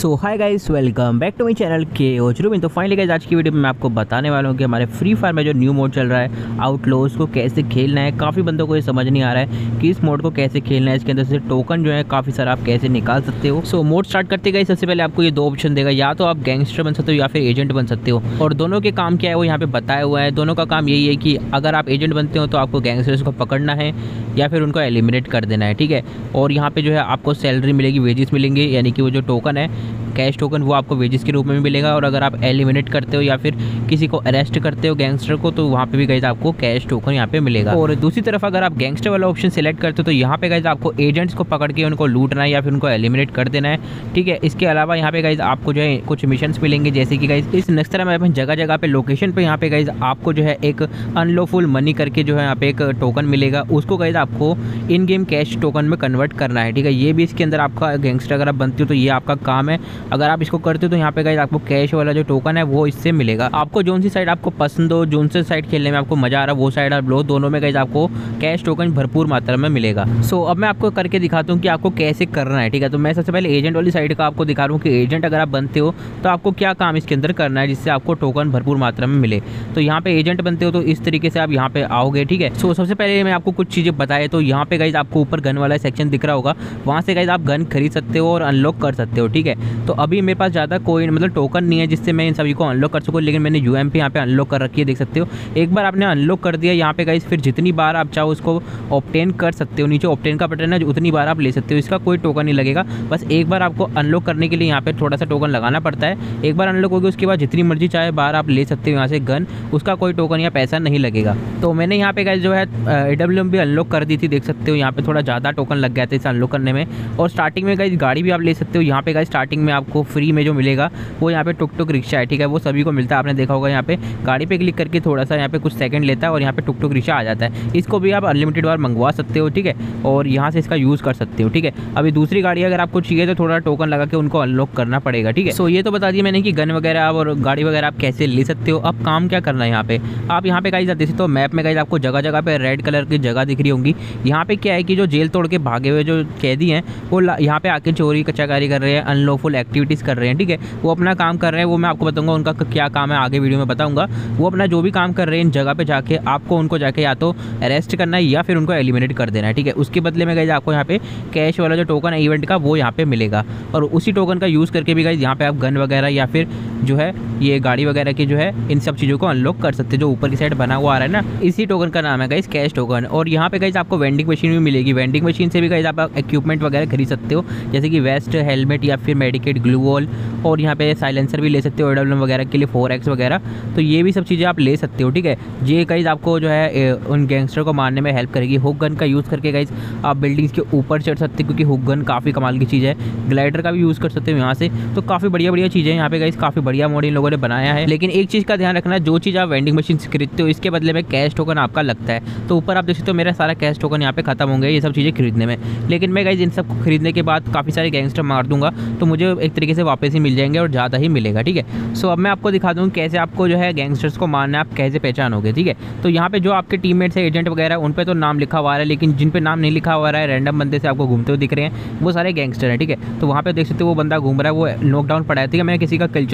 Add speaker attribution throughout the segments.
Speaker 1: So hi guys welcome back to my channel के ओचरू तो फाइनली गाइस आज की वीडियो में मैं आपको बताने वाला हूँ कि हमारे फ्री फायर में जो न्यू मोड चल रहा है आउटलो उसको कैसे खेलना है, काफ़ी बंदों को ये समझ नहीं आ रहा है कि इस मोड को कैसे खेलना है, इसके अंदर से टोकन जो है, काफ़ी सारा आप कैसे निकाल सकते हो। सो मोड स्टार्ट करते गए सबसे पहले आपको ये दो ऑप्शन देगा, या तो आप गैंगस्टर बन सकते हो या फिर एजेंट बन सकते हो। और दोनों के काम क्या है, वो यहाँ पर बताया हुआ है। दोनों का काम यही है कि अगर आप एजेंट बनते हो तो आपको गैंगस्टर्स को पकड़ना है, या फिर उनको एलिमिनेट कर देना है, ठीक है? और यहाँ पर जो है, आपको सैलरी मिलेगी वेजेस मिलेंगे, यानी कि वो जो टोकन है कैश टोकन वो आपको वेजेस के रूप में भी मिलेगा और अगर आप एलिमिनेट करते हो या फिर किसी को अरेस्ट करते हो गैंगस्टर को तो वहाँ पे भी गई आपको कैश टोकन यहाँ पे मिलेगा। और दूसरी तरफ़ अगर आप गैंगस्टर वाला ऑप्शन सेलेक्ट करते हो तो यहाँ पे गई आपको एजेंट्स को पकड़ के उनको लूटना है या फिर उनको एलिमिनेट कर देना है। ठीक है, इसके अलावा यहाँ पे गाइज़ आपको जो है कुछ मिशन मिलेंगे, जैसे कि गाइज़ इस नेक्स्ट तरह में जगह जगह पे लोकेशन पे यहाँ पे गाइज़ आपको जो है एक अनलॉफुल मनी करके जो है यहाँ पे एक टोकन मिलेगा। उसको गाइज़ आपको इन गेम कैश टोकन में कन्वर्ट करना है। ठीक है, ये भी इसके अंदर आपका गैंगस्टर अगर आप बनते हो तो ये आपका काम है। अगर आप इसको करते हो तो यहाँ पे गाइज़ आपको कैश वाला जो टोकन है, वो इससे मिलेगा। आपको जो सी साइड आपको पसंद हो जो से साइड खेलने में आपको मज़ा आ रहा है, वो साइड आप लो, दोनों में गाइज़ आपको कैश टोकन भरपूर मात्रा में मिलेगा। सो अब मैं आपको करके दिखाता हूँ कि आपको कैसे करना है, ठीक है? तो मैं सबसे पहले एजेंट वाली साइड का आपको दिखा रहा हूँ कि एजेंट अगर आप बनते हो तो आपको क्या काम इसके अंदर करना है, जिससे आपको टोकन भरपूर मात्रा में मिले। तो यहाँ पे एजेंट बनते हो तो इस तरीके से आप यहाँ पे आओगे, ठीक है? सो सबसे पहले मैं आपको कुछ चीज़ें बताए तो यहाँ पे गाइज़ आपको ऊपर गन वाला सेक्शन दिख रहा होगा। वहाँ से गाइज़ आप गन खरीद सकते हो और अनलॉक कर सकते हो, ठीक है? तो अभी मेरे पास ज़्यादा कोई मतलब टोकन नहीं है जिससे मैं इन सभी को अनलॉक कर सकूँ, लेकिन मैंने यू एम यहाँ पर अनलॉक कर रखी है, देख सकते हो। एक बार आपने अनलॉक कर दिया यहाँ पे गाइज़ फिर जितनी बार आप चाहो उसको ऑप्टेन कर सकते हो। नीचे ऑप्टेन का बटन है उतनी बार आप ले सकते हो, इसका कोई टोकन नहीं लगेगा। बस एक बार आपको अनलॉक करने के लिए यहाँ पर थोड़ा सा टोकन लगाना पड़ता है। एक बार अनलॉक होगी, उसके बाद जितनी मर्ज़ी चाहे बार आप ले सकते हो यहाँ से गन उसका कोई टोकन या पैसा नहीं लगेगा। तो मैंने यहाँ पे गाइज़ जो है ए डब्ल्यू भी अनलॉक कर दी थी, देख सकते हो, यहाँ पे थोड़ा ज़्यादा टोकन लग गया था इसे अनलॉक करने में। और स्टार्टिंग में गाइज़ गाड़ी भी आप ले सकते हो, यहाँ पे गाइज़ स्टार्टिंग में आपको फ्री में जो मिलेगा, वो यहाँ पे टुक टुक रिक्शा है, ठीक है? वो सभी को मिलता है, आपने देखा होगा यहाँ पे। गाड़ी पे क्लिक करके थोड़ा सा यहाँ पे कुछ सेकंड लेता है और यहाँ पे टुक टुक रिक्शा आ जाता है। इसको भी आप अनलिमिटेड बार मंगवा सकते हो, ठीक है? और यहाँ से इसका यूज़ कर सकते हो, ठीक है? अभी दूसरी गाड़ी अगर आपको चाहिए तो थोड़ा टोकन लगा के उनको अनलॉक करना पड़ेगा, ठीक है? सो ये तो बता दिया मैंने कि गन वगैरह आप और गाड़ी वगैरह आप कैसे ले सकते हो। अब काम क्या करना है यहाँ पे? आप यहाँ पे गाइज़ सकते हो मैप में गाइज़ आपको जगह जगह पे रेड कलर की जगह दिख रही होंगी। यहाँ पे क्या है कि जो जेल तोड़ के भागे हुए जो कैदी हैं, वो यहाँ पे आके चोरी कच्चाकारी कर रहे हैं अनलॉफुल एक्टिविटीज़ कर रहे हैं, ठीक है? वो अपना काम कर रहे हैं, वो मैं आपको बताऊँगा उनका क्या काम है, आगे वीडियो में बताऊँगा। वो अपना जो भी काम कर रहे हैं, इन जगह पर जाके आपको उनको जाके या तो अरेस्ट करना है या फिर उनको एलिमिनेट कर देना है, ठीक है? उसके बदले में गए आपको यहाँ पे कैश वाला जो टोकन है इवेंट का, वो यहाँ पर मिलेगा। और उसी टोकन का यूज़ करके भी गए यहाँ पर आप गन वगैरह या फिर जो है, ये गाड़ी वगैरह की जो है, इन सब चीज़ों को अनलॉक कर सकते हैं, जो ऊपर की साइड बना हुआ आ रहा है ना। इसी टोकन का नाम है गाइस कैश टोकन और यहाँ पे गाइज़ आपको वेंडिंग मशीन भी मिलेगी। वेंडिंग मशीन से भी गाइज़ आप इक्विपमेंट वगैरह खरीद सकते हो। जैसे कि वेस्ट हेलमेट या फिर मेडिकेट ग्लू वॉल और यहाँ पे साइलेंसर भी ले सकते हो डब्ल्यू वगैरह के लिए फोर एक्स वगैरह। तो ये भी सब चीज़ें आप ले सकते हो, ठीक है? ये गाइज़ आपको जो है उन गैंगस्टर को मारने में हेल्प करेगी। हुक गन का यूज़ करके गाइज़ आप बिल्डिंग्स के ऊपर चढ़ सकते हो, क्योंकि हुक गन काफ़ी कमाल की चीज़ है। ग्लाइडर का भी यूज़ कर सकते हो यहाँ से। तो काफ़ी बढ़िया बढ़िया चीज़ें यहाँ पे गाइज़ काफ़ी बढ़िया मॉडल लोगों ने बनाया है। लेकिन एक चीज़ का ध्यान रखना जो चीज़ आप वेंडिंग मशीन से खरीदते हो, इसके बदले में कैश टोकन आपका लगता है। तो ऊपर आप देख सकते हो, मेरा सारा कैश टोकन यहाँ पे खत्म होंगे ये सब चीज़ें खरीदने में। लेकिन मैं गाइज़ इन सब खरीदने के बाद काफ़ी सारे गैंगस्टर मार दूँगा तो मुझे एक तरीके से वापस ही मिल जाएँगे और ज़्यादा ही मिलेगा, ठीक है? सो अब मैं आपको दिखा दूँ कैसे आपको जो है गैंगस्टर्स को मारना आप कैसे पहचानोगे, ठीक है? तो यहाँ पे जो आपके टीममेट्स है एजेंट वगैरह, उन पर तो नाम लिखा हुआ है, लेकिन जिन पे नाम नहीं लिखा हुआ है रैंडम बंदे से आपको घूमते हुए दिख रहे हैं, वो सारे गैंगस्टर हैं, ठीक है? तो वहाँ पे देख सकते हो, वो बंदा घूम रहा है, वो नॉकडाउन पड़ा है, ठीक है? मैंने किसी का किल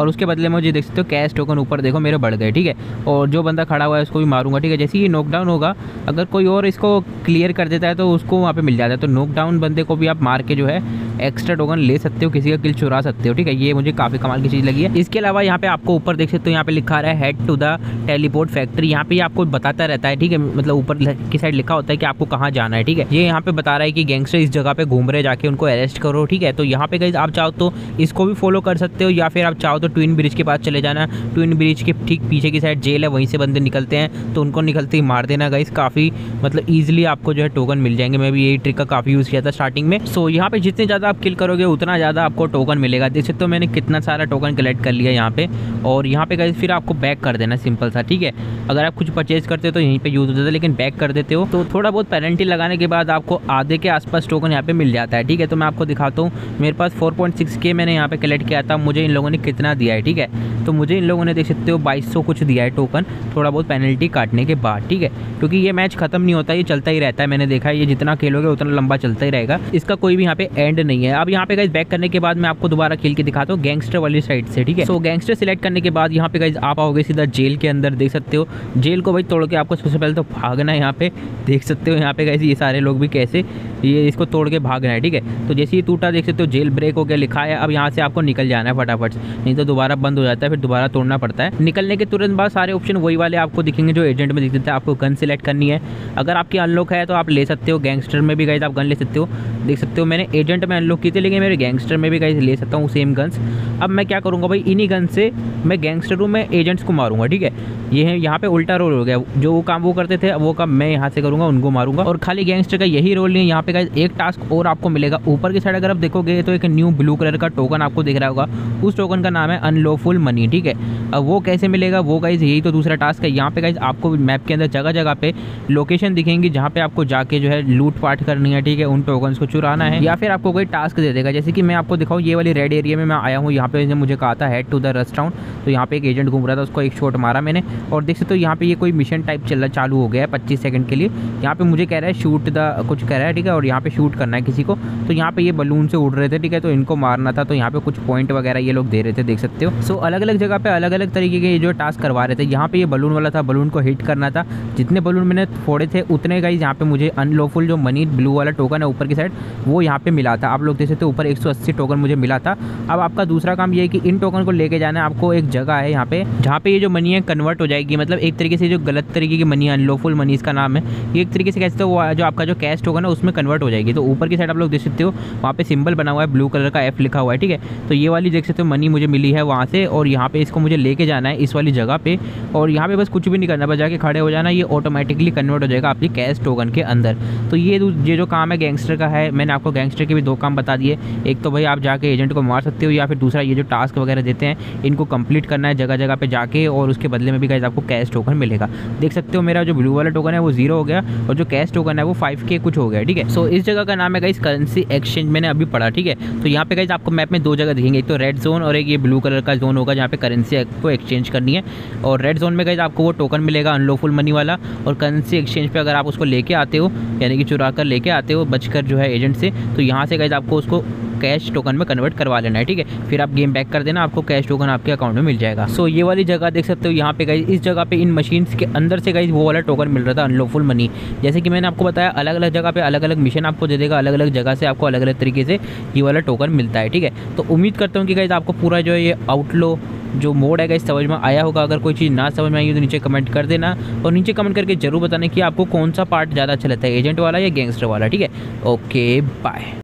Speaker 1: और उसके बदले मुझे देख सकते हो कैश टोकन ऊपर देखो, मेरे बढ़ गए, ठीक है? और जो बंदा खड़ा हुआ है, उसको भी मारूँगा, ठीक है? जैसे ये नॉकडाउन होगा, अगर कोई और इसको क्लियर कर देता है तो उसको वहाँ पर मिल जाता है। तो नॉकडाउन बंदे को भी आप मार के जो है एक्स्ट्रा टोकन ले सकते हो, किसी का किल चुरा सकते हो, ठीक है? ये मुझे काफ़ी कमाल की चीज़ लगी है। इसके अलावा यहाँ पे आपको ऊपर देख सकते हो, यहाँ पे लिखा रहा है head to the teleport factory यहाँ पे आपको बताता रहता है, ठीक है? मतलब ऊपर की साइड लिखा होता है कि आपको कहाँ जाना है, ठीक है? ये यहाँ पे बता रहा है कि गैंगस्टर इस जगह पे घूम रहे जाके उनको अरेस्ट करो, ठीक है? तो यहाँ पे गई आप चाहो तो इसको भी फॉलो कर सकते हो, या फिर आप चाहो तो ट्विन ब्रिज के पास चले जाना। ट्विन ब्रिज के ठीक पीछे की साइड जेल है, वहीं से बंदे निकलते हैं तो उनको निकलते ही मार देना गाइस काफ़ी मतलब ईजिली आपको जो है टोकन मिल जाएँगे। मैं भी यही ट्रिक का काफ़ी यूज़ किया था स्टार्टिंग में। सो यहाँ पे जितने ज़्यादा आप किल करोगे, उतना ज़्यादा आपको टोकन मिलेगा। देख सकते हो मैंने कितना सारा टोकन कलेक्ट कर लिया यहाँ पे। और यहाँ पे गए फिर आपको बैक कर देना सिंपल सा, ठीक है? अगर आप कुछ परचेज करते हो तो यहीं पे यूज़ होता है, लेकिन बैक कर देते हो। तो थोड़ा बहुत पेनल्टी लगाने के बाद आपको आधे के आसपास टोकन यहाँ पर मिल जाता है, ठीक है? तो मैं आपको दिखाता हूँ। मेरे पास फोर के मैंने यहाँ पर कलेक्ट किया था, मुझे इन लोगों ने कितना दिया है, ठीक है? तो मुझे इन लोगों ने देख सकते हो बाईस कुछ दिया है टोकन थोड़ा बहुत पेनल्टी काटने के बाद, ठीक है? क्योंकि ये मैच खत्म नहीं होता, ये चलता ही रहता है, मैंने देखा है, ये जितना खेलोगे उतना लंबा चलता ही रहेगा। इसका कोई भी यहाँ पे एंड नहीं है। अब यहाँ पे गाइज़ बैक करने के बाद मैं आपको दोबारा खेल के दिखाता हूँ गैंगस्टर वाली साइड से, ठीक है? सो गैंगस्टर सिलेक्ट करने के बाद यहाँ पे गाइज़ आप आओगे सीधा जेल के अंदर, देख सकते हो। जेल को भाई तोड़ के आपको सबसे पहले तो भागना है यहाँ पे, देख सकते हो यहाँ पे गाइज़ ये सारे लोग भी कैसे, ये इसको तोड़ के भागना है, ठीक है? तो जैसे ही टूटा, देख सकते हो जेल ब्रेक हो गया, लिखा है, अब यहाँ से आपको निकल जाना है फटाफट नहीं तो दोबारा बंद हो जाता है, फिर दोबारा तोड़ना पड़ता है। निकलने के तुरंत बाद सारे ऑप्शन वही वाले आपको दिखेंगे जो एजेंट में दिख देते हैं। आपको गन सिलेक्ट करनी है। अगर आपकी अनलॉक है तो आप ले सकते हो। गैंगस्टर में भी गए आप गन ले सकते हो। देख सकते हो मैंने एजेंट में अनलॉक की थी, लेकिन मेरे गैंगस्टर में भी गए ले सकता हूँ सेम गन्स अब मैं क्या करूँगा भाई, इन्हीं गन से मैं गैंगस्टर हूँ, मैं एजेंट्स को मारूँगा, ठीक है? ये है, यहाँ पे उल्टा रोल हो गया। जो वो काम वो करते थे वो काम मैं यहाँ से करूँगा, उनको मारूँगा। और खाली गैंगस्टर का यही रोल नहीं है, यहाँ पे का एक टास्क और आपको मिलेगा। ऊपर की साइड अगर आप देखोगे तो एक न्यू ब्लू कलर का टोकन आपको दिख रहा होगा। उस टोकन का नाम है अनलॉफुल मनी ठीक है? अब वो कैसे मिलेगा? वो गाइज़ यही तो दूसरा टास्क है। यहाँ पे गाइज़ आपको मैप के अंदर जगह जगह पे लोकेशन दिखेंगी, जहाँ पे आपको जाके जो है लूट पाट करनी है, ठीक है? उन टोकन को चुराना है। या फिर आपको कोई टास्क दे देगा। जैसे कि मैं आपको दिखाऊँ, ये वाली रेड एरिया में मैं आया हूँ, यहाँ पे मुझे कहा था हेड टू द रेस्टोरेंट तो यहाँ पे एक एजेंट घूम रहा था उसको एक शॉट मारा मैंने और देख सकते हो यहाँ पे ये कोई मिशन टाइप चल रहा चालू हो गया है पच्चीस सेकंड के लिए यहाँ पे मुझे कह रहा है शूट द कुछ कह रहा है ठीक है और यहाँ पे शूट करना है किसी को तो यहाँ पे ये बलून से उड़ रहे थे ठीक है तो इनको मारना था तो यहाँ पे कुछ पॉइंट वगैरह ये लोग दे रहे थे देख सकते हो सो अलग अलग जगह पे अलग अलग तरीके के जो टास्क करवा रहे थे यहाँ पे ये बलून वाला था बलून को हिट करना था जितने बलून मैंने फोड़े थे उतने का यहाँ पे मुझे अनलॉफुल जो मनी ब्लू वाला टोकन है ऊपर की साइड वो यहाँ पे मिला था आप लोग देख सकते हो ऊपर एक सौ अस्सी टोकन मुझे मिला था अब आपका दूसरा काम ये है कि इन टोकन को लेके जाना आपको एक जगह है यहाँ पे, जहाँ पे ये जो मनी है कन्वर्ट हो जाएगी। मतलब एक तरीके से जो गलत तरीके की मनी है अनलॉफुल मनी इसका नाम है, ये एक तरीके से कहते हो वो जो आपका जो कैश टोकन है उसमें कन्वर्ट हो जाएगी। तो ऊपर की साइड आप लोग देख सकते हो, वहाँ पे सिंबल बना हुआ है ब्लू कलर का एफ़ लिखा हुआ है, ठीक है? तो ये वाली देख सकते हो मनी मुझे मिली है वहाँ से और यहाँ पे इसको मुझे लेके जाना है इस वाली जगह पे और यहाँ पे बस कुछ भी नहीं करना, बस जाके खड़े हो जाना, ये ऑटोमेटिकली कन्वर्ट हो जाएगा आपकी कैश टोकन के अंदर। तो ये ये जो काम है गैंगस्टर का है, मैंने आपको गैंगस्टर के भी दो काम बता दिए। एक तो भाई आप जाके एजेंट को मार सकते हो या फिर दूसरा ये जो टास्क वगैरह देते हैं, इनको कंप्लीट करना है जगह जगह पे जाके और उसके बदले में भी गाइज़ आपको कैश टोकन मिलेगा। देख सकते हो मेरा जो ब्लू वाला टोकन है वो ज़ीरो हो गया और जो कैश टोकन है वो फाइव के कुछ हो गया, ठीक है? सो इस जगह का नाम है गाइज़ करेंसी एक्सचेंज मैंने अभी पढ़ा, ठीक है? तो यहाँ पे गाइज़ आपको मैप में दो जगह दिखेंगे, एक तो रेड जोन और एक ये ब्लू कलर का जोन होगा जहाँ पे करेंसी को एक्सचेंज करनी है। और रेड जोन में गाइज़ आपको वो टोकन मिलेगा अनलोफुल मनी वाला और करेंसी एक्सचेंज पे अगर आप उसको लेके आते हो, यानी कि चुरा कर लेके आते हो बचकर जो है एजेंट से तो यहाँ से गाइज़ आपको उसको कैश टोकन में कन्वर्ट करवा लेना है, ठीक है? फिर आप गेम बैक कर देना, आपको कैश टोकन आपके अकाउंट में मिल जाएगा। सो ये वाली जगह देख सकते हो, यहाँ पे गई इस जगह पे इन मशीन के अंदर से गई वो वाला टोकन मिल रहा था अनलॉफुल मनी जैसे कि मैंने आपको बताया अलग अलग जगह पे अलग अलग मिशन आपको दे देगा अलग अलग जगह से आपको अलग अलग तरीके से ये वाला टोकन मिलता है, ठीक है? तो उम्मीद करता हूँ कि गाइज़ आपको पूरा जो है ये आउटलो जो मोड है गाइज़ समझ में आया होगा। अगर कोई चीज़ ना समझ में आई हो तो नीचे कमेंट कर देना और नीचे कमेंट करके ज़रूर बताना कि आपको कौन सा पार्ट ज़्यादा अच्छा लगता है एजेंट वाला या गैंगस्टर वाला, ठीक है? Okay bye